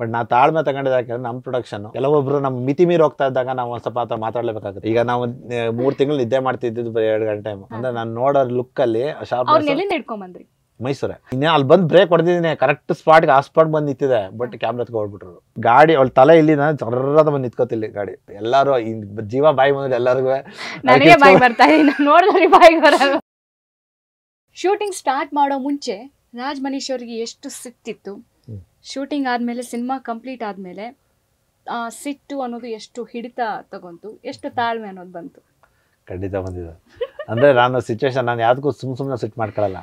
But ನಾ ತಾಳ್ಮೆ ತಗೊಂಡಿದ್ದು ಯಾಕಂದ್ರೆ ನಮ್ಮ ಪ್ರೊಡಕ್ಷನ್ ಕೆಲವೊಬ್ರು ನಮ್ಮ ಮಿತಿ ಮೀರಿ ಹೋಗ್ತಾ ಇದ್ದಾಗ ನಾವು ಒಂದ್ ಸ್ವಲ್ಪ ಹತ್ರ ಮಾತಾಡ್ಲೇಬೇಕಾಗುತ್ತೆ. ಈಗ ನಾವು ಮೂರ್ ತಿಂಗಳು ನಿದ್ದೆ ಮಾಡ್ತಿದ್ದು ಎರಡು ಗಂಟೆ ಟೈಮ್ ಅಂದ್ರೆ ನಾನು ನೋಡೋ ಲುಕ್ ಅಲ್ಲಿ ಬಂದ್ರಿ. ಮೈಸೂರೇ. ಇನ್ನೇ ಅಲ್ಲಿ ಬಂದು ಬ್ರೇಕ್ ಹೊಡೆದಿದ್ದೀನಿ. ಕರೆಕ್ಟ್ ಸ್ಪಾಟ್ಗೆ ಆ ಸ್ಪಾಟ್ ಬಂದು ನಿಂತಿದೆ. ಬಟ್ ಕ್ಯಾಮ್ರಾ ಹೊಡ್ಬಿಟ್ರು ಗಾಡಿ ಅವ್ಳ ತಲೆ ಇಲ್ಲಿ ನಾನು ಜರ್ರದ ಬಂದು ನಿಂತ್ಕೋತಿಲ್ಲ ಗಾಡಿ. ಎಲ್ಲರೂ ಜೀವ ಬಾಯಿ ಬಂದ್ರೆ ಎಲ್ಲರಿಗೂ. ಶೂಟಿಂಗ್ ಸ್ಟಾರ್ಟ್ ಮಾಡೋ ಮುಂಚೆ ರಾಜ್ ಮನೀಶ್ ಅವ್ರಿಗೆ ಎಷ್ಟು ಹ್ಮ್. ಶೂಟಿಂಗ್ ಆದಮೇಲೆ ಸಿನಿಮಾ ಕಂಪ್ಲೀಟ್ ಆದಮೇಲೆ ಆ, ಸಿಟ್ಟು ಅನ್ನೋದು ಎಷ್ಟು ಹಿಡಿತ ತಗೊಂತು ಎಷ್ಟು ತಾಳ್ಮೆ ಅನ್ನೋದು ಬಂತು. ಖಂಡಿತ ಬಂದಿದೆ. ಅಂದ್ರೆ ನಾನು ಸಿಚುವೇಶನ್ ನಾನು ಯಾವುದಕ್ಕೂ ಸುಮ್ ಸುಮ್ಮನೆ ಸಿಟ್ ಮಾಡ್ಕೊಳ್ಳಲ್ಲ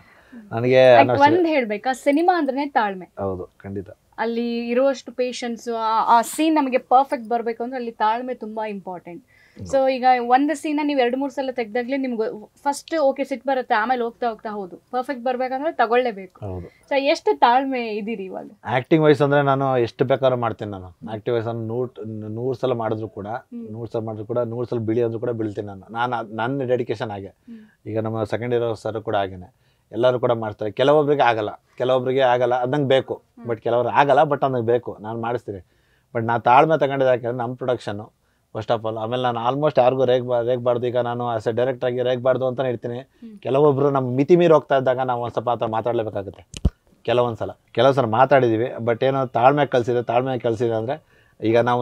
ನನಗೆ ಒಂದ್ ಹೇಳ್ಬೇಕಾ ಸಿನಿಮಾ ಅಂದ್ರೆ ತಾಳ್ಮೆ. ಹೌದು ಖಂಡಿತ. ಅಲ್ಲಿ ಇರುವಷ್ಟು ಪೇಷನ್ಸ್ ಆ ಸೀನ್ ನಮಗೆ ಪರ್ಫೆಕ್ಟ್ ಬರಬೇಕು ಅಂದ್ರೆ ಅಲ್ಲಿ ತಾಳ್ಮೆ ತುಂಬಾ ಇಂಪಾರ್ಟೆಂಟ್ ಸೊ ಈಗ ಒಂದು ಸೀನ ನೀವು ಎರಡು ಮೂರು ಸಲ ತೆಗ್ದಾಗ್ಲೇ ನಿಮ್ಗೆ ಫಸ್ಟ್ ಓಕೆ ಸಿಟ್ ಬರುತ್ತೆ ಆಮೇಲೆ ಹೋಗ್ತಾ ಹೋಗ್ತಾ ಹೌದು. ಪರ್ಫೆಕ್ಟ್ ಬರ್ಬೇಕಂದ್ರೆ ತಗೊಳ್ಳೇಬೇಕು. ಹೌದು. ಸೊ ಎಷ್ಟು ತಾಳ್ಮೆ ಇದ್ದೀರಿ ಇವಾಗ? ಆಕ್ಟಿಂಗ್ ವೈಸ್ ಅಂದ್ರೆ ನಾನು ಎಷ್ಟು ಬೇಕಾದ್ರೂ ಮಾಡ್ತೀನಿ ನಾನು. ಆಕ್ಟಿಂಗ್ ವೈಸ್ ಅಂದ್ರೆ ನೂರ್ ನೂರು ಸಲ ಮಾಡಿದ್ರು ಕೂಡ. ನೂರು ಸಲ ಮಾಡಿದ್ರು ಕೂಡ ನೂರು ಸಲ ಬಿಳಿ ಅಂದ್ರೂ ಕೂಡ ಬೀಳ್ತೀನಿ ನಾನು. ನಾನು ನನ್ನ ಡೆಡಿಕೇಶನ್ ಹಾಗೆ. ಈಗ ನಮ್ಮ ಸೆಕೆಂಡ್ ಇಯರ್ ಸರ್ ಕೂಡ ಹಾಗೇನೆ. ಎಲ್ಲರೂ ಕೂಡ ಮಾಡ್ತಾರೆ. ಕೆಲವೊಬ್ಬರಿಗೆ ಆಗಲ್ಲ. ಕೆಲವೊಬ್ಬರಿಗೆ ಆಗಲ್ಲ ಅದಂಗೆ ಬೇಕು. ಬಟ್ ಕೆಲವರು ಆಗಲ್ಲ ಬಟ್ ಅದಂಗೆ ಬೇಕು. ನಾನು ಮಾಡಿಸ್ತೀನಿ. ಬಟ್ ನಾ ತಾಳ್ಮೆ ತಗೊಂಡಿದ್ದು ಯಾಕಂದ್ರೆ ನಮ್ಮ ಪ್ರೊಡಕ್ಷನ್ನು ಫಸ್ಟ್ ಆಫ್ ಆಲ್ ಆಮೇಲೆ ನಾನು ಆಲ್ಮೋಸ್ಟ್ ಯಾರಿಗೂ ರೇಗ್ ರೇಗ್ಬಾರ್ದು. ಈಗ ನಾನು ಆಸ್ ಎ ಡೈರೆಕ್ಟಾಗಿ ರೇಗ್ಬಾರ್ದು ಅಂತಲೇ ಇರ್ತೀನಿ. ಹ್ಮ್. ಕೆಲವೊಬ್ಬರು ನಮ್ಮ ಮಿತಿ ಮೀರಿ ಹೋಗ್ತಾ ಇದ್ದಾಗ ನಾವು ಒಂದು ಸ್ವಲ್ಪ ಆ ಥರ ಮಾತಾಡಲೇಬೇಕಾಗುತ್ತೆ. ಕೆಲವೊಂದು ಸಲ ಕೆಲವು ಸಲ ಮಾತಾಡಿದ್ದೀವಿ ಬಟ್ ಏನೋ ತಾಳ್ಮೆ ಕಲಿಸಿದೆ ತಾಳ್ಮೆ ಕಲಿಸಿದೆ ಅಂದರೆ ಈಗ ನಾವು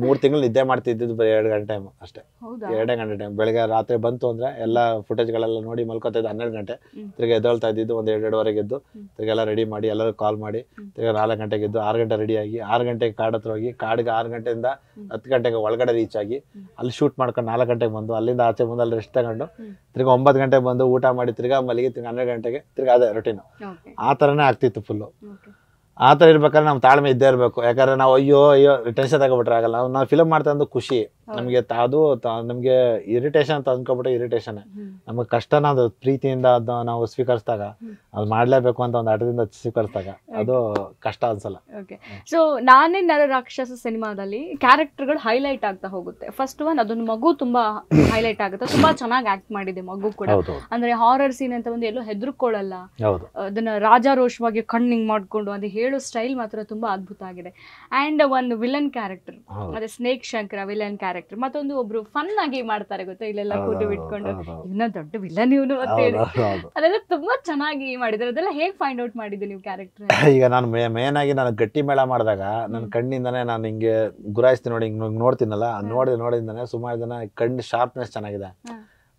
ಮೂರು ತಿಂಗಳು ನಿದ್ದೆ ಮಾಡ್ತಿದ್ದು ಬರೀ ಎರಡು ಗಂಟೆ ಟೈಮ್ ಅಷ್ಟೇ ಎರಡೇ ಗಂಟೆ ಟೈಮ್ ಬೆಳಗ್ಗೆ ರಾತ್ರಿ ಬಂತು ಅಂದ್ರೆ ಎಲ್ಲ ಫುಟೇಜ್ಗಳೆಲ್ಲ ನೋಡಿ ಮಲ್ಕೋತಾ ಇದ್ದು ಹನ್ನೆರಡು ಗಂಟೆ. ತಿರ್ಗಿ ಎದ್ದೊಳ್ತಾ ಇದ್ದಿದ್ದು ಒಂದು ಎರಡು ಎರಡುವರೆಗೆ ಎದ್ದು ಹ್ಮ್. ತಿರ್ಗಿ ಎಲ್ಲ ರೆಡಿ ಮಾಡಿ ಎಲ್ಲರೂ ಕಾಲ್ ಮಾಡಿ. ತಿರ್ಗಿ ನಾಲ್ಕು ಗಂಟೆಗೆ ಎದ್ದು ಆರು ಗಂಟೆ ರೆಡಿಯಾಗಿ ಆರು ಗಂಟೆಗೆ ಕಾಡ್ ಹತ್ರ ಹೋಗಿ ಕಾಡಿಗೆ ಆರು ಗಂಟೆಯಿಂದ. ಹತ್ತು ಗಂಟೆಗೆ ಒಳಗಡೆ ರೀಚ್ ಆಗಿ ಅಲ್ಲಿ ಶೂಟ್ ಮಾಡ್ಕೊಂಡು ನಾಲ್ಕು ಗಂಟೆಗೆ ಬಂದು ಅಲ್ಲಿಂದ ಆಚೆ ಬಂದು ಅಲ್ಲಿ ರೆಸ್ಟ್ ತಗೊಂಡು. ತಿರ್ಗಿ ಒಂಬತ್ತು ಗಂಟೆಗೆ ಬಂದು ಊಟ ಮಾಡಿ ತಿರ್ಗಾ ಮಲ್ಲಿಗೆ ತಿರ್ಗಿ ಹನ್ನೆರಡು ಗಂಟೆಗೆ ತಿರ್ಗಿ ಅದೇ ರೊಟೀನು ಆ ಥರನೇ ಆಗ್ತಿತ್ತು ಫುಲ್ಲು ಆ ಥರ ಇರ್ಬೇಕಾದ್ರೆ ನಮ್ಮ ತಾಳ್ಮೆ ಇದ್ದೇ ಇರಬೇಕು. ಯಾಕಂದ್ರೆ ನಾವು ಅಯ್ಯೋ ಅಯ್ಯೋ ಟೆನ್ಷನ್ ತಗೊಬಿಟ್ರೆ ಆಗಲ್ಲ. ನಾವು ಫಿಲಮ್ ಮಾಡ್ತಾ ಖುಷಿ. ನಮಗೆ ಅದು ನಮಗೆ ಇರಿಟೇಷನ್ ಅಂತ ಅಂದ್ಕೊಬಿಟ್ಟು ಇರಿಟೇಷನ್ ನಮಗೆ ಕಷ್ಟನ ಅದು ಪ್ರೀತಿಯಿಂದ ಅದು ನಾವು ಸ್ವೀಕರಿಸಿದಾಗ. ಅದು ಮಾಡಲೇಬೇಕು ಅಂತ ಒಂದು ಹಠದಿಂದ ಸ್ವೀಕರಿಸಿದಾಗ ಅದು ಕಷ್ಟ ಅನ್ಸಲ್ಲ. ಓಕೆ ಸೊ ನಾನೇ ನರ ರಾಕ್ಷಸ ಸಿನಿಮಾದಲ್ಲಿ ಕ್ಯಾರೆಕ್ಟರ್ಗಳು ಹೈಲೈಟ್ ಆಗ್ತಾ ಹೋಗುತ್ತೆ. ಫಸ್ಟ್ ಒನ್ ಅದೊಂದು ಮಗು ತುಂಬಾ ಹೈಲೈಟ್ ಆಗುತ್ತೆ. ತುಂಬಾ ಚೆನ್ನಾಗಿ ಆಕ್ಟ್ ಮಾಡಿದೆ ಮಗು ಕೂಡ. ಅಂದ್ರೆ ಹಾರರ್ ಸೀನ್ ಅಂತ ಒಂದು ಎಲ್ಲೂ ಹೆದರ್ಕೊಳ್ಳಲ್ಲ. ಹೌದು. ಅದನ್ನ ರಾಜಾರೋಷವಾಗಿ ಕಣ್ಣಿಂಗ್ ಮಾಡ್ಕೊಂಡು ಅದು ಹೇಳೋ ಸ್ಟೈಲ್ ಮಾತ್ರ ತುಂಬಾ ಅದ್ಭುತ ಆಗಿದೆ. ಅಂಡ್ ಒಂದು ವಿಲನ್ ಕ್ಯಾರೆಕ್ಟರ್ ಅದೇ ಸ್ನೇಕ್ ಶಂಕರ ವಿಲನ್ ಕ್ಯಾರೆಕ್ಟರ್ ಮತ್ತೊಂದು ಒಬ್ರು ಫನ್ ಆಗಿ ಮಾಡ್ತಾರೆ ಗೊತ್ತಾ? ಇಲ್ಲೆಲ್ಲ ಕೂತು ಬಿಟ್ಕೊಂಡು ಇನ್ನ ದೊಡ್ಡ ವಿಲನ್ ಇವನು ಅಂತ ಹೇಳಿ. ಅದೆಲ್ಲ ತುಂಬಾ ಚೆನ್ನಾಗಿ ಮಾಡಿದ್ದಾರೆ. ಅದೆಲ್ಲ ಹೇಗೆ ಫೈಂಡ್ ಔಟ್ ಮಾಡಿದ್ದೆ ನೀವು ಕ್ಯಾರೆಕ್ಟರ್ ಈಗ ನಾನು ಮೇನ್ ಆಗಿ ನಾನು ಗಟ್ಟಿ ಮೇಳ ಮಾಡಿದಾಗ ನನ್ನ ಕಣ್ಣಿಂದನೇ ನಾನು ಹಿಂಗೆ ಗುರಾಯಿಸ್ತೀನಿ ನೋಡಿ ಹಿಂಗೆ ನೋಡ್ತೀನಲ್ಲ ಅದ್ ನೋಡಿದಾನೆ ಸುಮಾರು ಜನ ಕಣ್ಣು ಶಾರ್ಪ್ನೆಸ್ ಚೆನ್ನಾಗಿದೆ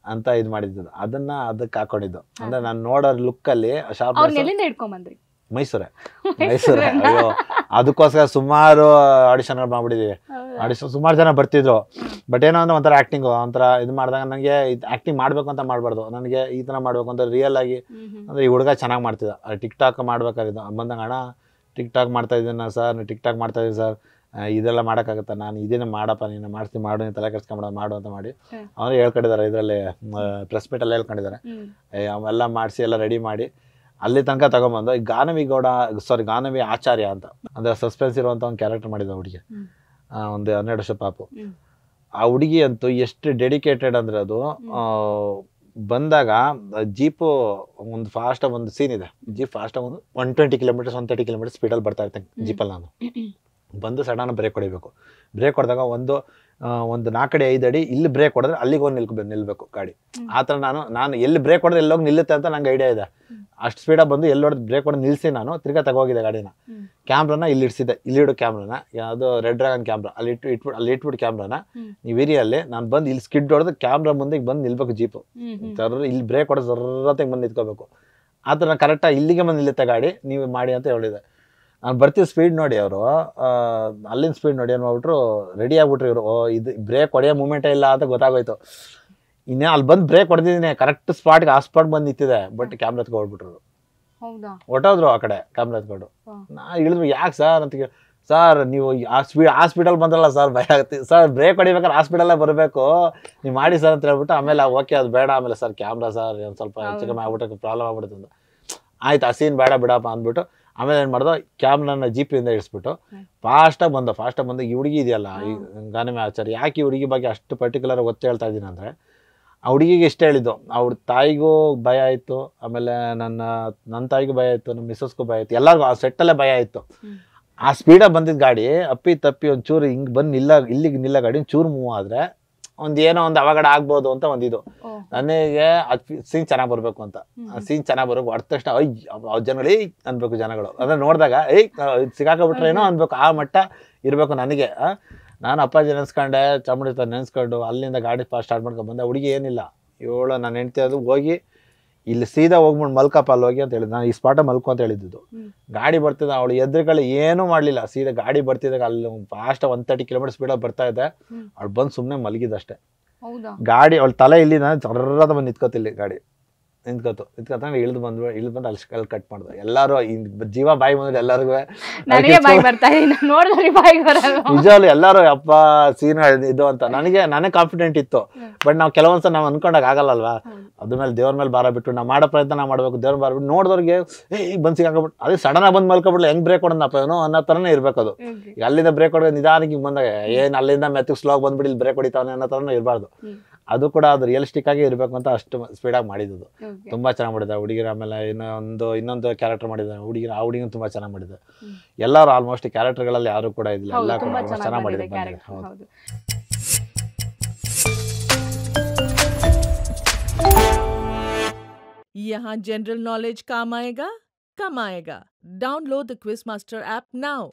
ಅಂತ ಇದು ಮಾಡಿದ್ದು. ಅದನ್ನ ಅದಕ್ಕೆ ಹಾಕೊಂಡಿದ್ದು. ಅಂದ್ರೆ ನಾನು ನೋಡೋ ಲುಕ್ ಅಲ್ಲಿ ಶಾರ್ಪ್ ಎಲ್ಲಿಂದ ಹಿಡ್ಕೊಂಬಂದ್ರಿ ಮೈಸೂರೇ. ಮೈಸೂರೇ. ಅಯ್ಯೋ ಅದಕ್ಕೋಸ್ಕರ ಸುಮಾರು ಆಡಿಷನ್ಗಳು ಮಾಡ್ಬಿಟ್ಟಿದೀವಿ. ಆಡಿಷನ್ ಸುಮಾರು ಜನ ಬರ್ತಿದ್ರು. ಬಟ್ ಏನೋ ಅಂದ್ರೆ ಒಂಥರ ಆಕ್ಟಿಂಗ್ ಒಂಥರ ಇದು ಮಾಡಿದಾಗ ನನಗೆ ಆಕ್ಟಿಂಗ್ ಮಾಡ್ಬೇಕು ಅಂತ ಮಾಡಬಾರ್ದು. ನನಗೆ ಈ ಥರ ಮಾಡ್ಬೇಕು ಅಂತ ರಿಯಲ್ ಆಗಿ ಅಂದ್ರೆ ಈ ಹುಡುಗ ಚೆನ್ನಾಗಿ ಮಾಡ್ತಿದ್ದ. ಟಿಕ್ ಟಾಕ್ ಮಾಡ್ಬೇಕಾಗಿದ್ದು ಬಂದಾಗ ಅಣ್ಣ ಟಿಕ್ ಟಾಕ್ ಮಾಡ್ತಾ ಇದ್ದೀನಿ ಸರ್ ಟಿಕ್ ಟಾಕ್ ಮಾಡ್ತಾ ಇದ್ದೀನಿ ಸರ್ ಇದೆಲ್ಲ ಮಾಡೋಕ್ಕಾಗತ್ತಾ? ನಾನು ಇದೇನೇ ಮಾಡಪ್ಪ ನೀನು ಮಾಡ್ತೀನಿ ಮಾಡು ನೀನು ತಲೆ ಕೆಡ್ಸ್ಕೊಂಬೇಡ ಮಾಡು ಅಂತ ಮಾಡಿ ಅವ್ರು ಹೇಳ್ಕೊಂಡಿದ್ದಾರೆ ಇದರಲ್ಲಿ ಪ್ರೆಸ್ ಮೀಟಲ್ಲಿ ಹೇಳ್ಕೊಂಡಿದ್ದಾರೆ. ಅವೆಲ್ಲ ಮಾಡಿಸಿ ಎಲ್ಲ ರೆಡಿ ಮಾಡಿ ಅಲ್ಲಿ ತನಕ ತಗೊಂಬಂದು ಈ ಗಾನವಿ ಗೌಡ ಸಾರಿ ಗಾನವಿ ಆಚಾರ್ಯ ಅಂತ ಅಂದ್ರೆ ಸಸ್ಪೆನ್ಸ್ ಇರುವಂಥ ಒಂದು ಕ್ಯಾರೆಕ್ಟರ್ ಮಾಡಿದ ಹುಡುಗಿ. ಒಂದು ಹನ್ನೆರಡು ವರ್ಷ ಪಾಪು. ಆ ಹುಡುಗಿ ಅಂತೂ ಎಷ್ಟು ಡೆಡಿಕೇಟೆಡ್ ಅಂದ್ರೆ ಅದು ಬಂದಾಗ ಜೀಪು ಒಂದು ಫಾಸ್ಟ್ ಒಂದು ಸೀನ್ ಇದೆ. ಜೀಪ್ ಫಾಸ್ಟ್ ಒಂದು one twenty kilometres one thirty kilometre ಸ್ಪೀಡಲ್ಲಿ ಬರ್ತಾ ಇರ್ತೇನೆ ಜೀಪಲ್ಲಿ ನಾನು. ಬಂದು ಸಡನ್ ಬ್ರೇಕ್ ಹೊಡಿಬೇಕು. ಬ್ರೇಕ್ ಹೊಡೆದಾಗ ಒಂದು ಒಂದು ನಾಲ್ಕಡಿ ಐದು ಅಡಿ ಇಲ್ಲಿ ಬ್ರೇಕ್ ಹೊಡೆದ್ರೆ ಅಲ್ಲಿಗೆ ಹೋಗಿ ನಿಲ್ಬೇಕು ನಿಲ್ಬೇಕು ಗಾಡಿ. ಆ ಥರ ನಾನು ನಾನು ಎಲ್ಲಿ ಬ್ರೇಕ್ ಹೊಡೆದ್ರೆ ಎಲ್ಲೋಗಿ ನಿಲ್ಲುತ್ತೆ ಅಂತ ನಂಗೆ ಐಡಿಯಾ ಇದೆ. ಅಷ್ಟು ಸ್ಪೀಡಾಗಿ ಬಂದು ಎಲ್ಲಿ ಹೊಡೆದು ಬ್ರೇಕ್ ಹೊಡೆದು ನಿಲ್ಲಿಸಿ ನಾನು ತಿರ್ಗಾ ತಗೋಗಿದ್ದೆ ಗಾಡಿನ. ಕ್ಯಾಮ್ರಾನ ಇಲ್ಲಿ ಇಡ್ಸಿದ್ದೆ. ಇಲ್ಲಿ ಇಡು ಕ್ಯಾಮ್ರಾನ ಯಾವುದು ರೆಡ್ ಡ್ರ್ಯಾಗನ್ ಕ್ಯಾಮ್ರಾ ಅಲ್ಲಿ ಇಟ್ಟು ಇಟ್ಬಿಟ್ಟು ಅಲ್ಲಿ ಇಟ್ಬಿಟ್ಟು ಕ್ಯಾಮ್ರಾನ ನೀವು ಏರಿಯಲ್ಲಿ ನಾನು ಬಂದು ಇಲ್ಲಿ ಸ್ಕಿಡ್ ಹೊಡೆದು ಕ್ಯಾಮ್ರಾ ಮುಂದೆ ಬಂದು ನಿಲ್ಬೇಕು ಜೀಪು ಜರ್ರ ಇಲ್ಲಿ ಬ್ರೇಕ್ ಹೊಡೆದು ಜರ್ರತೆಗೆ ಬಂದು ನಿಂತ್ಕೋಬೇಕು. ಆ ಥರ ಕರೆಕ್ಟಾಗಿ ಇಲ್ಲಿಗೆ ಬಂದು ನಿಲ್ಲುತ್ತೆ ಗಾಡಿ. ನೀವು ಮಾಡಿ ಅಂತ ಹೇಳಿದೆ. ನಾನು ಬರ್ತೀವಿ ಸ್ಪೀಡ್ ನೋಡಿ ಅವರು. ಅಲ್ಲಿನ ಸ್ಪೀಡ್ ನೋಡಿ ಏನು ಮಾಡ್ಬಿಟ್ರು ರೆಡಿ ಆಗ್ಬಿಟ್ರು ಇವರು. ಓ ಇದು ಬ್ರೇಕ್ ಹೊಡೆಯೋ ಮೂಮೆಂಟೇ ಇಲ್ಲ ಅಂತ ಗೊತ್ತಾಗೋಯ್ತು. ಇನ್ನೇ ಅಲ್ಲಿ ಬಂದು ಬ್ರೇಕ್ ಹೊಡೆದಿದ್ದೀನಿ. ಕರೆಕ್ಟ್ ಸ್ಪಾಟ್ಗೆ ಆ ಸ್ಪಾಟ್ ಬಂದು ನಿಂತಿದೆ. ಬಟ್ ಕ್ಯಾಮ್ರಾ ಹೋಗ್ಬಿಟ್ರು. ಹೊಟ್ಟೋದ್ರು ಆ ಕಡೆ ಕ್ಯಾಮ್ರಾ ಎತ್ಕೊಂಡು. ಹಾ. ನಾ ಇಳಿದ್ರು ಯಾಕೆ ಸರ್ ಅಂತ ಕೇಳಿ ಸರ್ ನೀವು ಆ ಸ್ಪೀಡ್ ಹಾಸ್ಪಿಟಲ್ ಬಂದ್ರಲ್ಲ ಸರ್ ಭಯ ಆಗುತ್ತೆ ಸರ್ ಬ್ರೇಕ್ ಹೊಡಿಬೇಕಾದ್ರೆ ಹಾಸ್ಪಿಟಲ್ಲೇ ಬರಬೇಕು. ನೀವು ಮಾಡಿ ಸರ್ ಅಂತ ಹೇಳ್ಬಿಟ್ಟು ಆಮೇಲೆ ಓಕೆ ಅದು ಬೇಡ. ಆಮೇಲೆ ಸರ್ ಕ್ಯಾಮ್ರಾ ಸರ್ ಒಂದು ಸ್ವಲ್ಪ ಹೆಚ್ಚು ಕಮ್ಮಿ ಆಗ್ಬಿಟ್ಟು ಪ್ರಾಬ್ಲಮ್ ಆಗ್ಬಿಡುತ್ತೆ ಅಂತ ಆಯ್ತು ಆ ಸೀನ್ ಬೇಡ ಬಿಡಪ್ಪ ಅಂದ್ಬಿಟ್ಟು ಆಮೇಲೆ ಏನು ಮಾಡ್ದೋ ನನ್ನ ಜೀಪಿಂದ ಇಳಿಸ್ಬಿಟ್ಟು. ಫಾಸ್ಟಾಗಿ ಬಂದ ಫಾಸ್ಟಾಗಿ ಬಂದು ಈ ಹುಡುಗಿ ಇದೆಯಲ್ಲ ಈ ಗಾನಮೆ ಆಚಾರ್ಯ ಯಾಕೆ ಈ ಹುಡುಗಿ ಬಗ್ಗೆ ಅಷ್ಟು ಪರ್ಟಿಕ್ಯುಲರ್ ಒತ್ತು ಹೇಳ್ತಾ ಇದ್ದೀನಿ ಅಂದರೆ ಆ ಹುಡುಗಿಗೆ ಇಷ್ಟ ಹೇಳಿದ್ದು ಅವ್ರ ತಾಯಿಗೂ ಭಯ ಆಯಿತು ಆಮೇಲೆ ನನ್ನ ನನ್ನ ತಾಯಿಗೂ ಭಯ ಆಯಿತು ನಮ್ಮ ಮಿಸ್ಸಸ್ಗೂ ಭಯ ಆಯಿತು ಎಲ್ಲರಿಗೂ ಆ ಸೆಟ್ಟಲ್ಲೇ ಭಯ ಆಯಿತು. ಆ ಸ್ಪೀಡಾಗಿ ಬಂದಿದ್ದ ಗಾಡಿ ಅಪ್ಪಿ ತಪ್ಪಿ ಒಂಚೂರು ಹಿಂಗೆ ಬಂದು ನಿಲ್ಲ ಇಲ್ಲಿಗೆ ನಿಲ್ಲ ಗಾಡಿ ಚೂರು ಮೂವ್ ಆದ್ರೆ ಒಂದ್ ಏನೋ ಒಂದು ಅವಘಡ ಆಗ್ಬೋದು ಅಂತ ಒಂದಿದು. ನನಗೆ ಅದ್ ಸೀನ್ ಚೆನ್ನಾಗಿ ಬರ್ಬೇಕು ಅಂತ. ಸೀನ್ ಚೆನ್ನಾಗಿ ಬರ್ಬೇಕು ಅರ್ಥ ತಕ್ಷಣ ಅವ್ ಜನಗಳು ಏಯ್ ಅನ್ಬೇಕು ಜನಗಳು. ಅಂದ್ರೆ ನೋಡಿದಾಗ ಏಯ್ ಸಿಗಾಕಬಿಟ್ರೆ ಏನೋ ಅನ್ಬೇಕು ಆ ಮಟ್ಟ ಇರಬೇಕು ನನಗೆ. ನಾನು ಅಪ್ಪಾಜಿ ನೆನ್ಸ್ಕೊಂಡೆ ಚಾಮುಂಡಿ ನೆನೆಸ್ಕೊಂಡು ಅಲ್ಲಿಂದ ಗಾಡಿ ಫಾಸ್ಟ್ ಸ್ಟಾರ್ಟ್ ಮಾಡ್ಕೊಂಡು ಬಂದೆ. ಹುಡುಗಿ ಏನಿಲ್ಲ. ಇವಳು ನಾನು ಹೆಂಡ್ತಿ ಅದು ಹೋಗಿ ಇಲ್ಲಿ ಸೀದಾ ಹೋಗ್ಬಿಟ್ಟು ಮಲ್ಕಪ್ಪ ಅಲ್ಲಿ ಹೋಗಿ ಅಂತ ಹೇಳಿದ್ದು ನಾನು ಈ ಸ್ಪಾಟ ಮಲ್ಕು ಅಂತ ಹೇಳಿದ್ದು. ಗಾಡಿ ಬರ್ತಿದ್ದ ಅವಳು ಎದುರುಗಳು ಏನೂ ಮಾಡಲಿಲ್ಲ. ಸೀದಾ ಗಾಡಿ ಬರ್ತಿದ್ದಾಗ ಅಲ್ಲಿ ಫಾಸ್ಟ್ ಒನ್ ತರ್ಟಿ ಕಿಲೋಮೀಟರ್ ಸ್ಪೀಡಾಗಿ ಬರ್ತಾ ಇದೆ. ಹ್ಮ್. ಅವಳು ಬಂದು ಸುಮ್ಮನೆ ಮಲಗಿದಷ್ಟೇ ಗಾಡಿ ಅವಳು ತಲೆ ಇಲ್ಲಿ ನಾನು ಚರ್ರದ ಬಂದು ನಿಂತ್ಕೋತಿಲ್ಲ ಗಾಡಿ. ನಿಂತ್ಕೋತು. ನಿಂತ್ಕೊತಾನೆ ಇಳಿದು ಬಂದ್ ಇಳಿದು ಬಂದು ಅಲ್ಲಿ ಅಲ್ಲಿ ಕಟ್ ಮಾಡ್ದೆ. ಎಲ್ಲರೂ ಜೀವ ಬಾಯಿ ಬಂದ್ರೆ ಎಲ್ಲರಿಗೂ ನಿಜವಾಗ್ಲು ಎಲ್ಲರೂ ಅಪ್ಪ ಸೀನ್ ಇದು ಅಂತ. ನನಗೆ ನನಗೆ ಕಾನ್ಫಿಡೆಂಟ್ ಇತ್ತು. ಬಟ್ ನಾವು ಕೆಲವೊಂದ್ಸಲ ನಾವು ಅನ್ಕೊಂಡಾಗ ಆಗಲ್ಲಲ್ವಾ ಹೌದು. ಅದ್ರ ಮೇಲೆ ದೇವ್ರ ಮೇಲೆ ಭಾರ ಬಿಟ್ಟು ನಾವು ಮಾಡೋ ಪ್ರಯತ್ನ ಮಾಡಬೇಕು ದೇವ್ರ ಬಾರ ಬಿಟ್ಟು ನೋಡಿದವ್ರಿಗೆ ಏ ಬಂದು ಸಿಗಾಕಬಿಟ್ಟು ಅದೇ ಸಡನ್ ಆಗಿ ಬಂದು ಮಲ್ಕೊಬಿಡ್ಲಿ ಹೆಂಗೆ ಬ್ರೇಕ್ ಹೊಡೋದಪ್ಪ ಏನೋ ಅನ್ನೋ ಥರನೇ ಇರ್ಬೇಕು ಅದು. ಈಗ ಅಲ್ಲಿಂದ ಬ್ರೇಕ್ ಹೊಡೆದ ನಿಧಾನಕ್ಕೆ ಬಂದಾಗ ಏನ್ ಅಲ್ಲಿಂದ ಮೆತ್ತಗೆ ಸ್ಲೋ ಬಂದ್ಬಿಟ್ಟು ಇಲ್ಲಿ ಬ್ರೇಕ್ ಹೊಡಿತಾವೆ ಅನ್ನೋ ಥರನೂ ಇರಬಾರ್ದು. ಅದು ಕೂಡ ಅದು ರಿಯಲಿಸ್ಟಿಕ್ ಆಗಿ ಇರಬೇಕು ಅಂತ ಅಷ್ಟು ಸ್ಪೀಡಾಗಿ ಮಾಡಿದ್ದು ತುಂಬ ಚೆನ್ನಾಗಿ ಮಾಡಿದೆ ಹುಡುಗಿರ ಆಮೇಲೆ ಇನ್ನೊಂದು ಇನ್ನೊಂದು ಕ್ಯಾರೆಕ್ಟರ್ ಮಾಡಿದ ಹುಡುಗಿರ ಆ ಹುಡುಗಿನ ತುಂಬಾ ಚೆನ್ನಾಗಿ ಮಾಡಿದ. ಎಲ್ಲರೂ ಆಲ್ಮೋಸ್ಟ್ ಕ್ಯಾರೆಕ್ಟರ್ಗಳಲ್ಲಿ ಯಾರು ಕೂಡ ಇದಿಲ್ಲ ಎಲ್ಲ ಚೆನ್ನಾಗಿ ಮಾಡಿದ್ರು ಮಾಡಿದ್ದಾರೆ. ಹೌದು. यहाँ जनरल नॉलेज काम आएगा कम आएगा। Download the quiz master app now